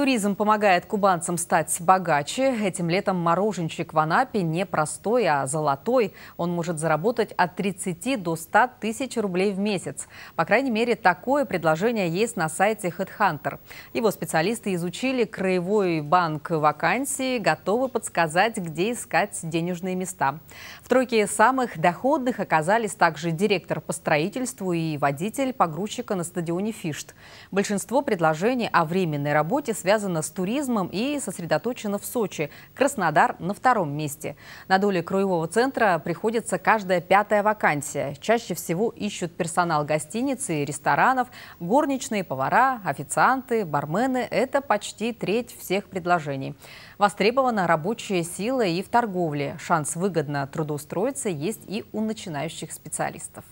Туризм помогает кубанцам стать богаче. Этим летом мороженщик в Анапе не простой, а золотой. Он может заработать от 30 до 100 тысяч рублей в месяц. По крайней мере, такое предложение есть на сайте HeadHunter. Его специалисты изучили краевой банк вакансий, готовы подсказать, где искать денежные места. В тройке самых доходных оказались также директор по строительству и водитель погрузчика на стадионе «Фишт». Большинство предложений о временной работе связана с туризмом и сосредоточена в Сочи. Краснодар на втором месте. На долю краевого центра приходится каждая пятая вакансия. Чаще всего ищут персонал гостиницы и ресторанов, горничные, повара, официанты, бармены. Это почти треть всех предложений. Востребована рабочая сила и в торговле. Шанс выгодно трудоустроиться есть и у начинающих специалистов.